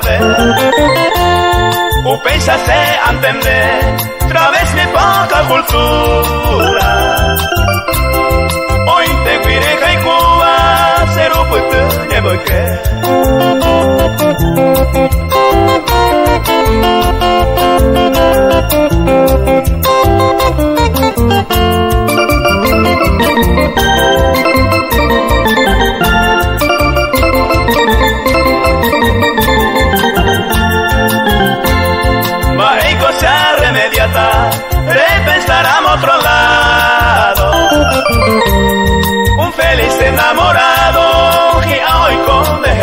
perder O pensaste a entender Través mi poca cultura. Hoy te guiré Cuba Cero pues te llevo que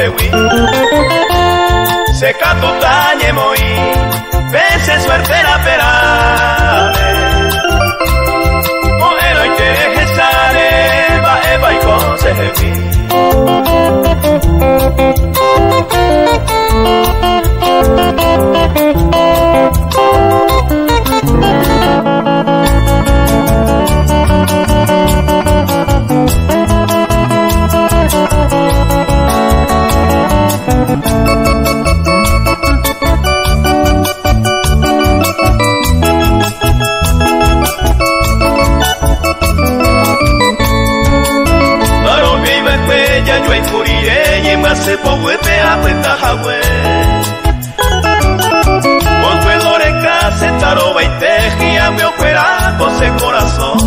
Lewi. Seka tutanye moi, pese suerte la perale. Mojero y te ejezare, va eva y consejevi. wepea kwenda hawe Con tu dolor en casa, taroba y tejía me opera con ese corazón.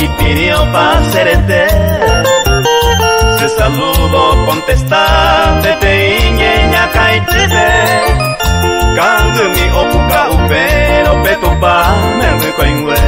Y pidió pa serete Se saludo contestante te iñeña caitebe Kangu mi opuka upero petupa me me wi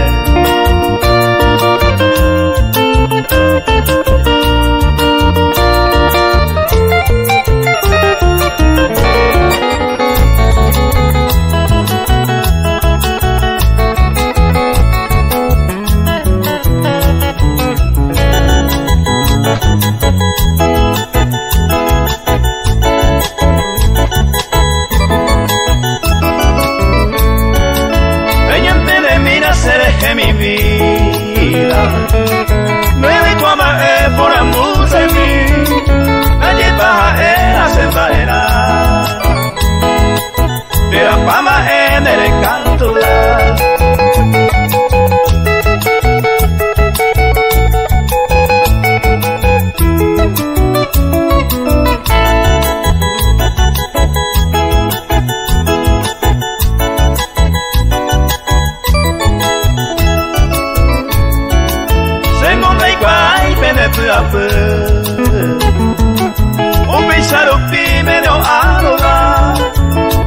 Un bicharupí medio ároba,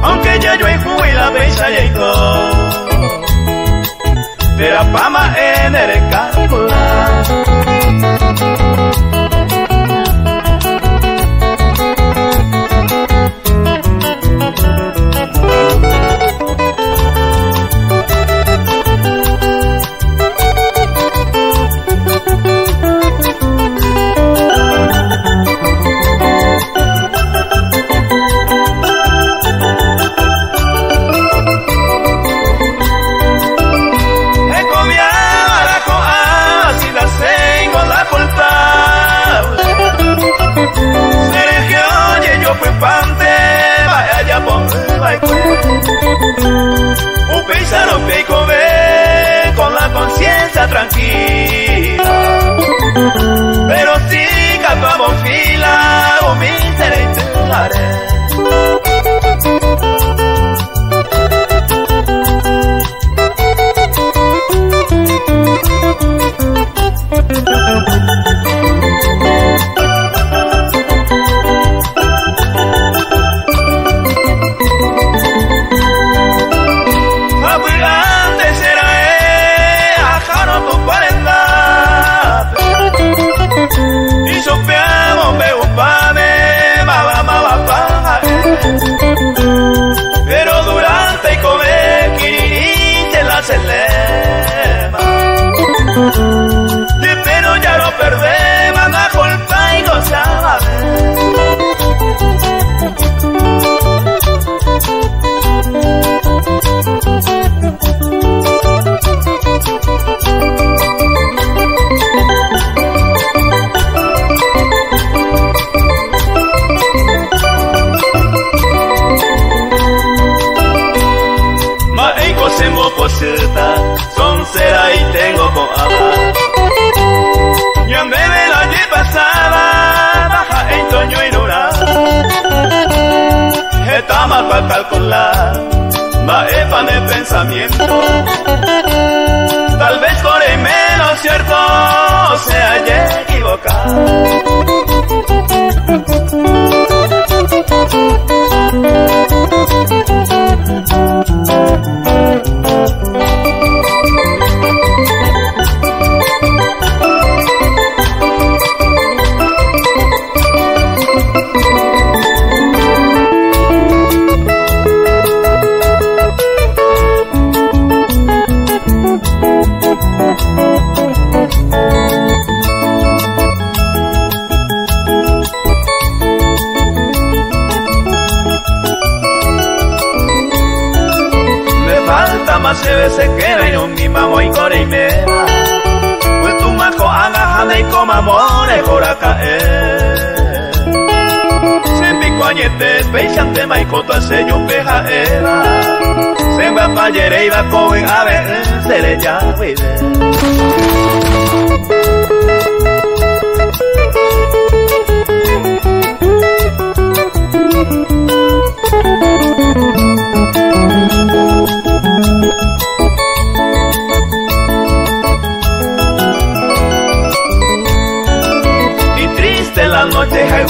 aunque ya yo en la bella llegó. De la fama en el cálculo. ama para calcular, va de pensamiento. Tal vez por el menos cierto se haya equivocado. Manyete, peixante maikotua seño peja eva. Sengua payere iba koen abe, sere ya wide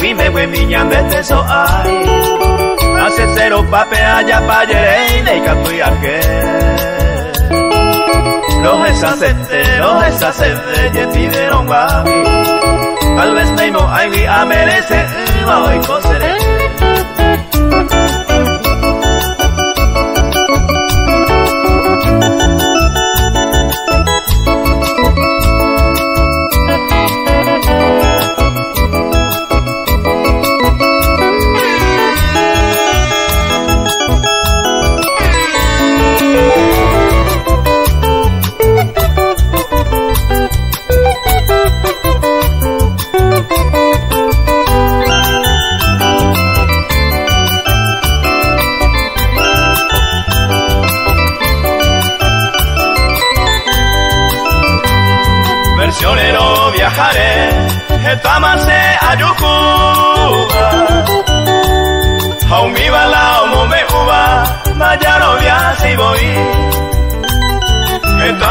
me we miña de so ai hace cero pape allá pa yere y canto y arque los esacete los esacete ye pidieron guapi tal vez neimo ai wi a merece hoy cosere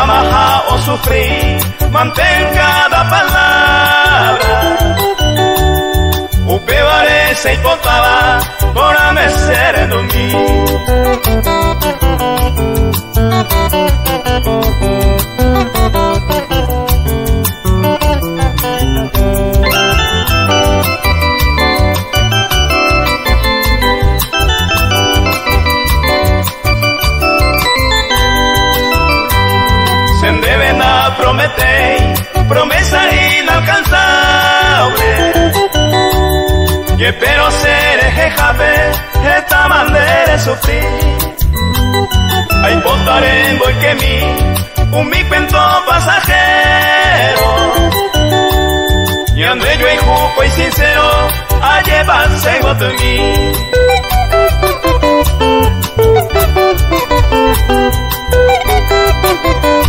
Etamaja o sufrí, mantenga cada palabra. Upe y potaba, por amecer en promesa inalcanzable. Y espero ser jejabe, esta manera de sufrir. Ahí votaré voy que mi, un mi cuento pasajero. Y andré yo y jupo y sincero, a llevarse de mí. votare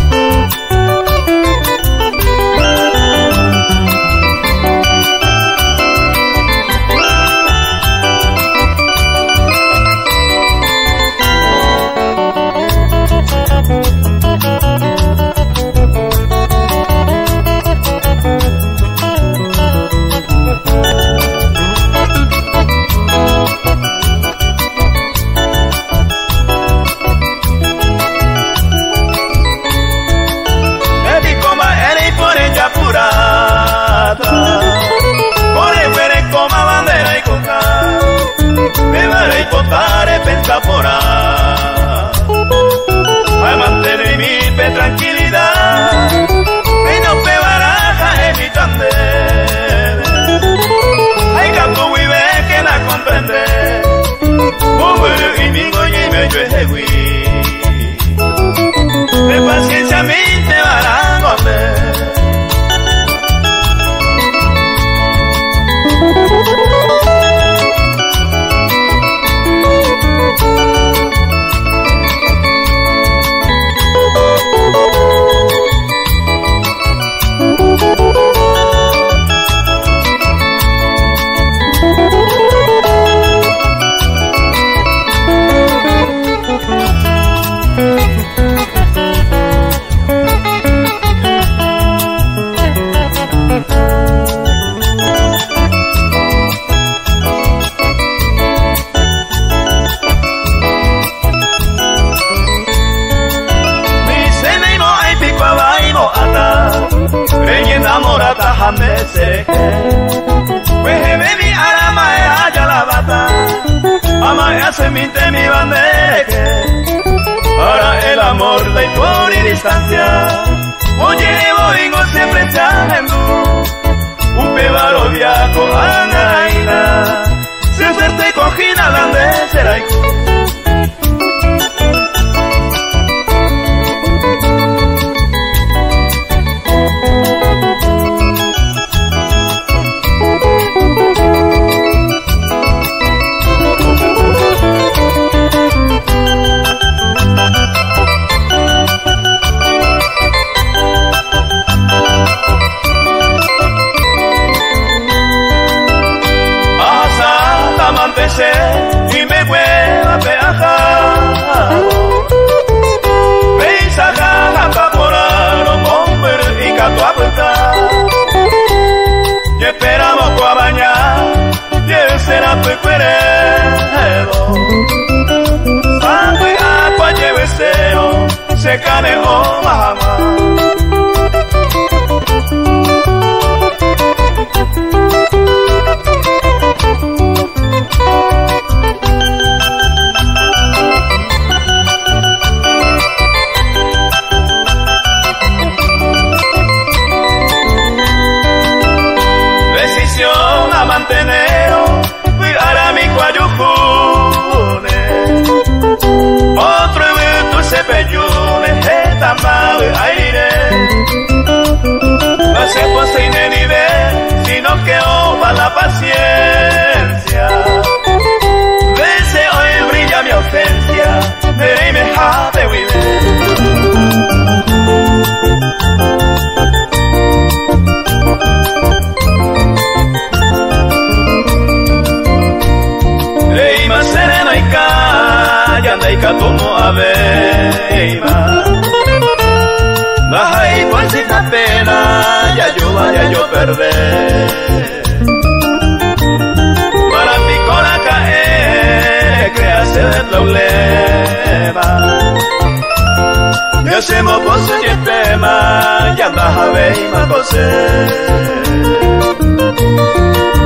pema, ya baja ve y ma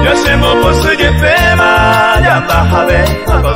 Yo se mo posso de pema, ya baja ve y ma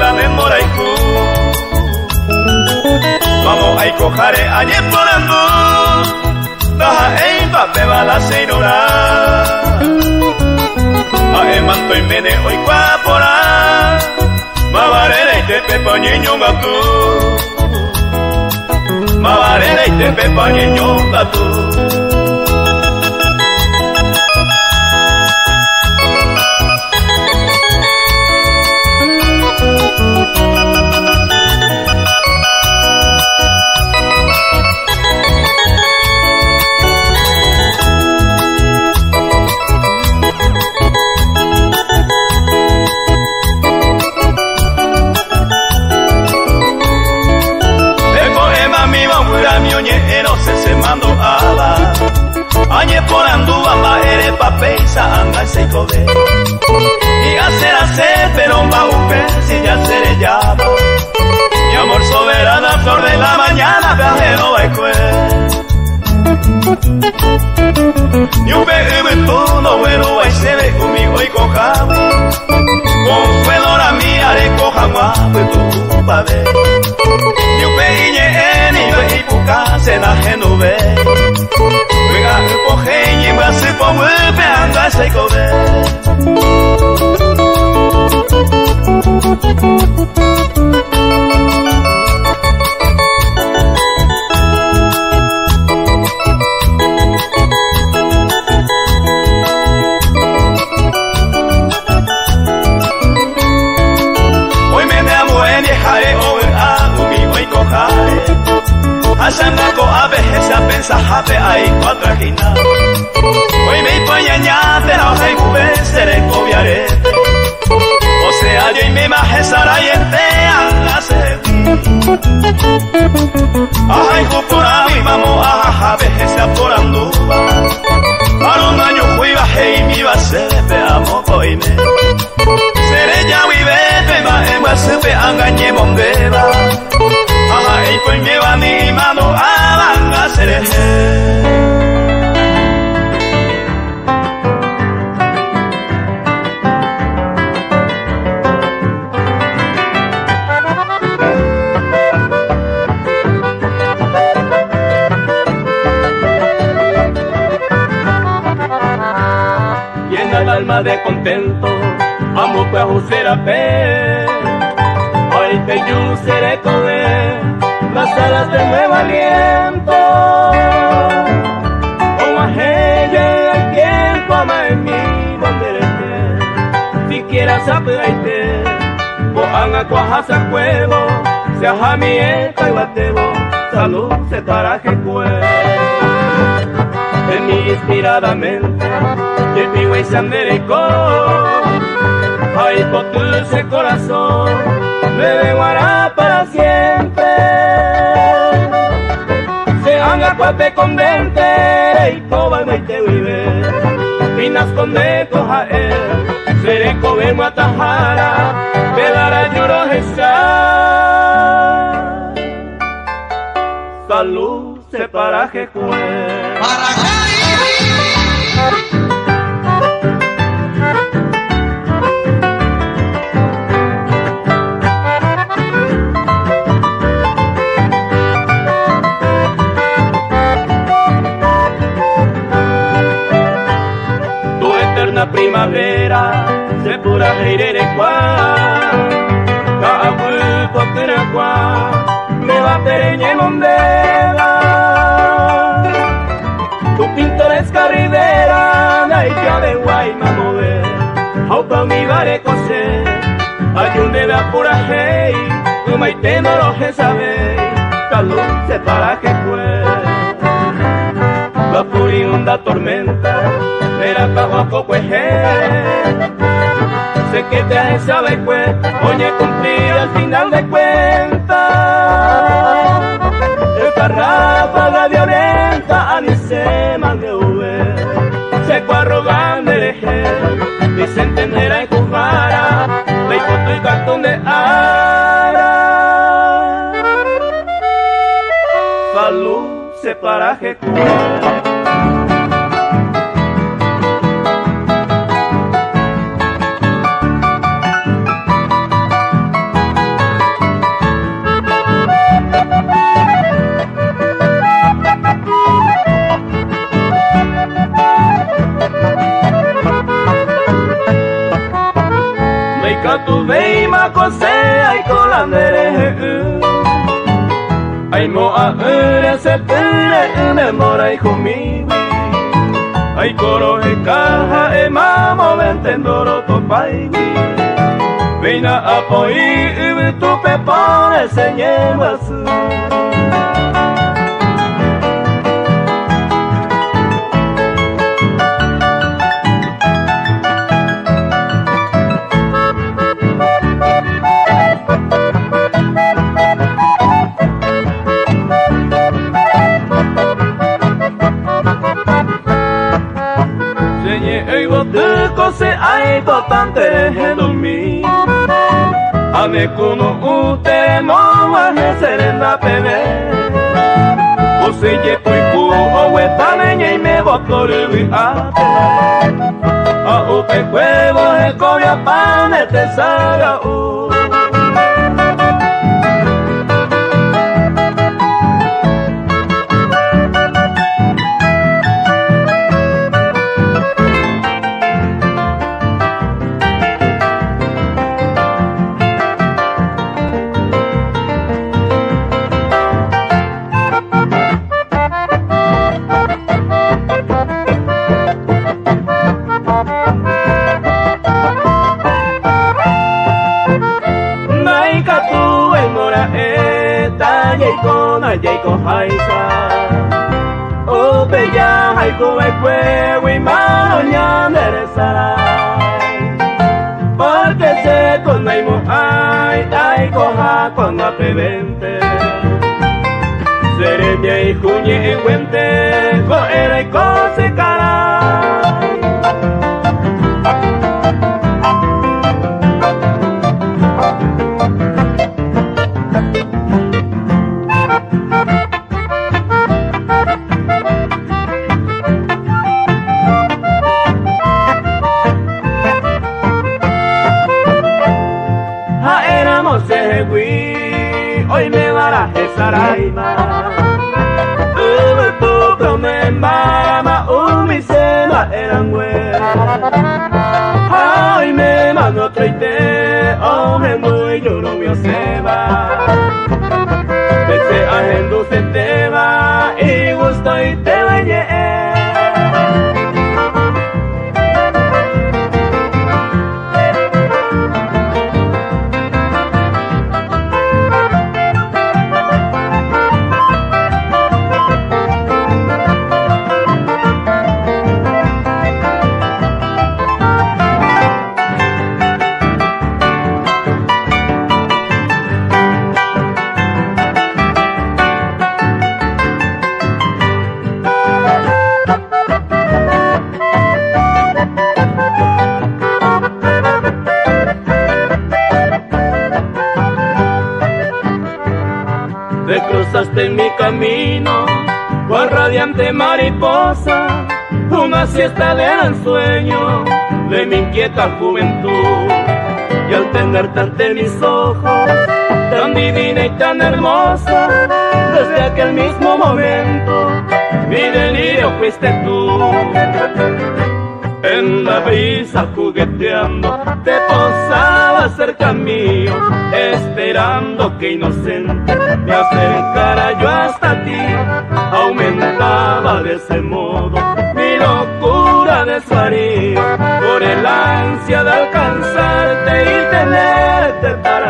la memora iku Vamos a jare añe porando Taja ei pape bala seinora Ae manto y mene oikwa pora Mabarere y tepe poñeño gatu mabarera y te pepañeño gato. Añe por anduva maere papeisa anga se code Y hacer hacer pero un si ya se llama Mi amor soberana flor de la mañana viajero va Y un bebé todo bueno va se ve conmigo y cojame Con fedora mía de cojama pues tu padre Y un peñe en y y puca se na genove Thank you. Hasamako abe hesa pensa habe ai quadragina Oi me poñaña te no hay cube sere cobiare O sea yo y me majesara y ente anga se Ay jupora mi mamo aha habe hesa por anduba Para un año fui bajé y mi base pe amo coime Sere ya vive pe ma wasupe angañe mondeba Aha y pues me va mi mano a Llena el alma de contento, amo pues a pe, hoy te yo seré comer las alas de nuevo aliento. Como llega el tiempo, ama en mí, donde Si quieras saber, vos haga cuajas a juego, se aja mi eco y batebo, salud se taraje cuero. De mi inspiradamente, de mi güey se ay, por dulce corazón, me deguará para siempre. Se haga cuate con dente, y coba no te vive, finas con a él, seré cobemo atajara, dará lloro Salud se paraje de guayma mover haupa mi vare cose ayunde da pura hey tu maite no lo que sabe calor se para que fue la furibunda tormenta era tabaco pues sé que te has sabe pues oye cumplir al final de cuentas. Esta ráfaga salud se paraje pai Vina a poi tu pepone se nyemas ai botante dormir. Ame kuno ute mo wa serena pene Ose ye pui ku o we tane nye me botoru wi ate A upe cuevo e cobia pane te saga u Jacob Haisa O bella haiku ekwe Wimano nyandere sarai Porque se con naimo ay Ay coja con apevente. Seremia y cuñe en Saraima Ubetu promemba ma umisema erangwe encontraste en mi camino, cual radiante mariposa, una siesta de ensueño de mi inquieta juventud. Y al tenerte ante mis ojos, tan divina y tan hermosa, desde aquel mismo momento, mi delirio fuiste tú. En la brisa jugueteando, te cerca mío, esperando que inocente me acercara yo hasta ti. Aumentaba de ese modo mi locura de salir por el ansia de alcanzarte y tenerte para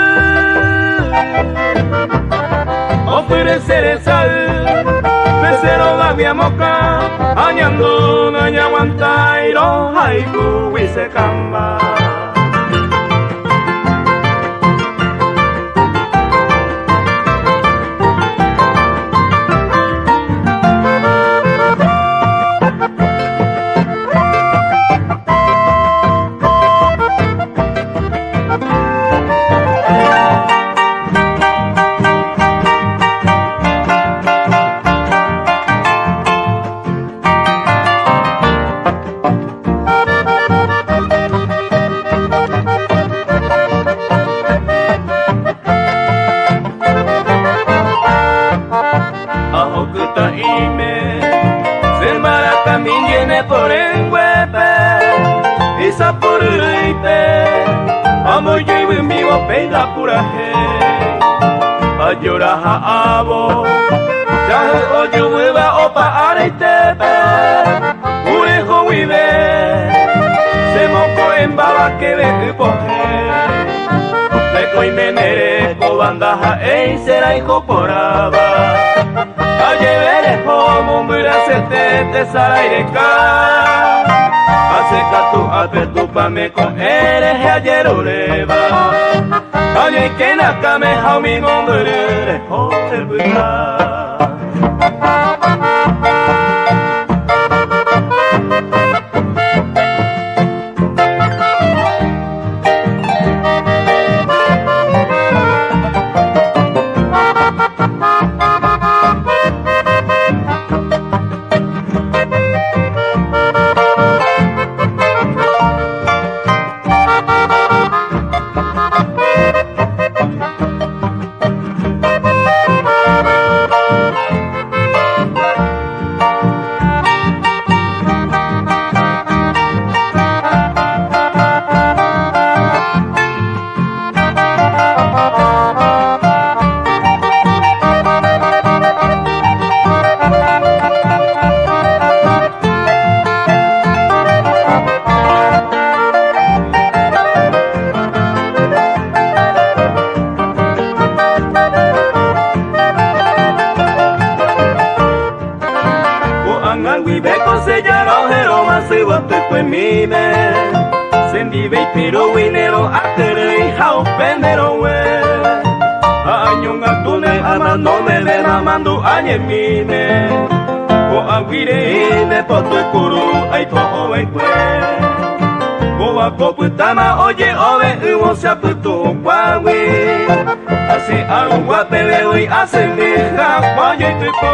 pere cerezal Bezero da miamoka Añando nañaguantairo Haiku huizekamba ahonombu ofrecer sal Mesero la via moca Añando naña guantairo Haiku wise kamba pega puraje Ayora haabo Jahe oyu wiba opa areitepe Urejo wibe Semoko embaba kebe upoje Leko imenere kobandaja ei será hijo poraba Ayevere homo mura setete saraireka Asekatu apertupame con eres ayer oreba Oye, que nakame haumi mondere hotel buta anyemine ko wa kopu tama oye owe uwo saputo kwawe ase aru wa pele oi ase me ha kwaye te ko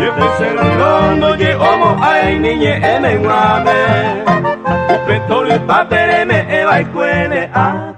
ye omo ai niñe ene ngame Upetole papere me. Eva y cuene a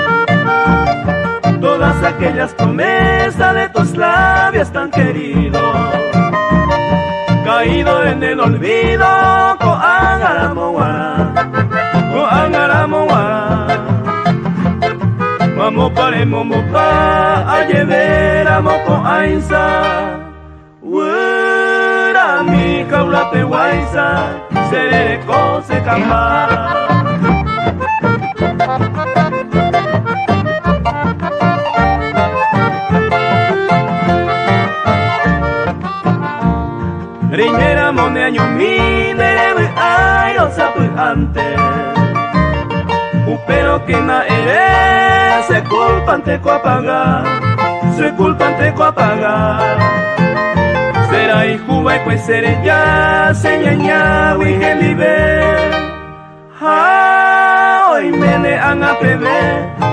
Todas aquellas promesas de tus labios tan queridos caído en el olvido, coangaramoa, coangaramoa. Vamos para momopa, a llevar a moco ainsa. Wura mi kaula pe waisa, seré se camba. Riñera mone año mi nerebe ay o sapu ante Upero que na ere se culpante ko apagar Se culpante ko apagar. Será hijo y pues seré ya señaña wi gelibe Ha hoy mene an a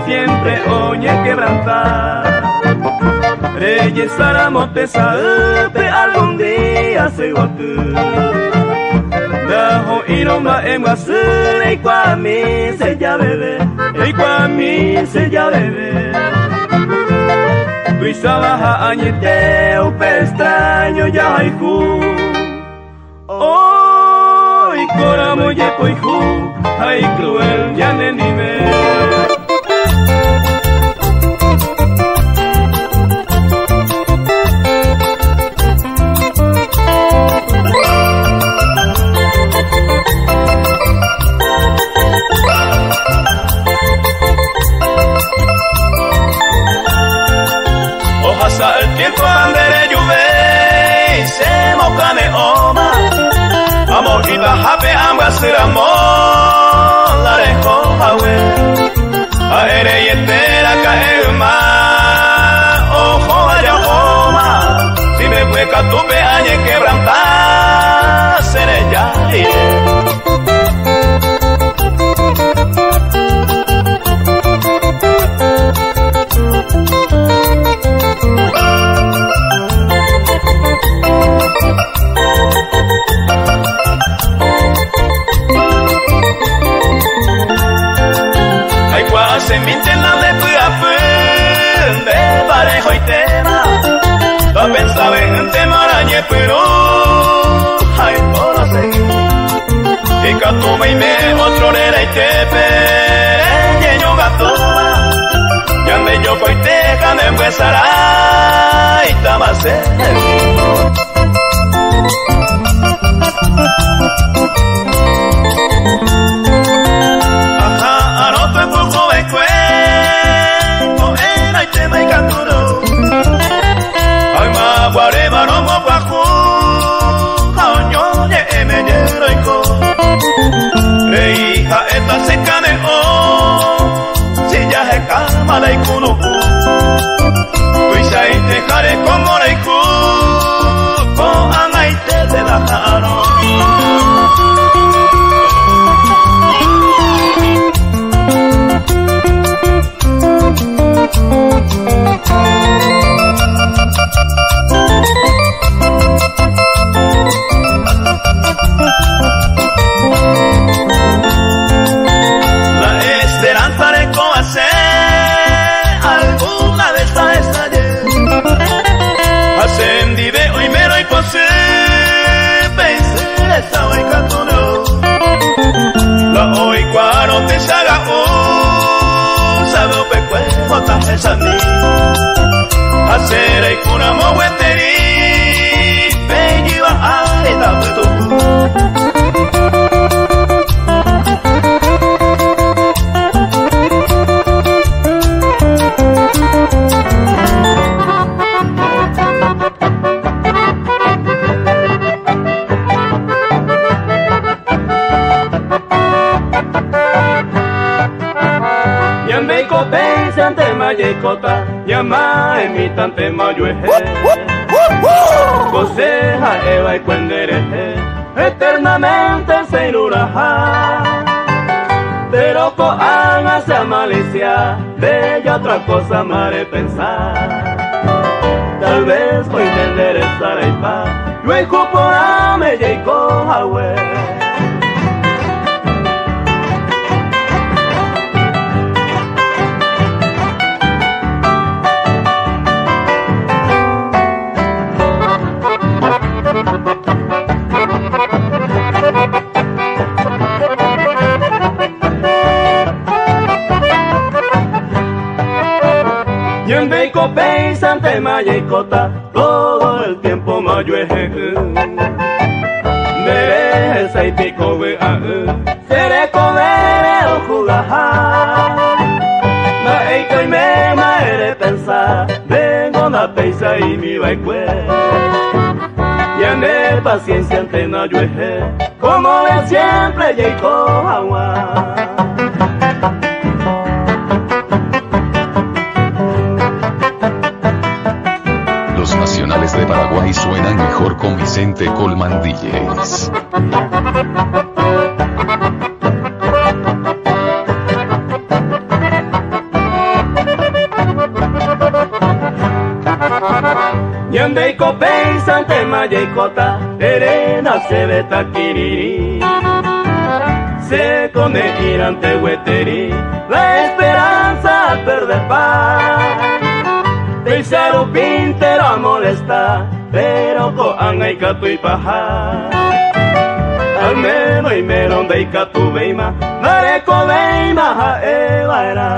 siempre oye quebrantar. Reyes pesa upe algún día se gotu Daho iroma en basura y kwa mi se ya bebe Y kwa mi se ya bebe Tuisa baja añete upe extraño ya haiku Hoy cora moye poiku Ay cruel pero hay por seguir. Y catuma y me otro nera y te pere, yo gato. Ya me yo fui teja de empezará y tamase. Ajá, Llama en mi tante mayueje Coseja eva y cuendereje Eternamente se iruraja Pero ko anga se malicia Bella otra cosa mare pensar. Tal vez voy a entender estar ahí pa Luego por ame y coja Yendeko pensante mayekota todo el tiempo mayueje Merece y pico we a Seré comer o jugar Ma eito y me maere pensar Vengo na peisa y mi baikue Yende paciencia ante na yueje Como de siempre yeiko agua Suenan mejor con Vicente Colman DJs. Yandeiko pensante mayekota, erena se beta kiriri. Se come irante hueteri, la esperanza perder paz. Pintero pintero a molestar, pero ko'ang ay kato'y paha. Ang meno'y meron day katubeima, nareko beima haebaera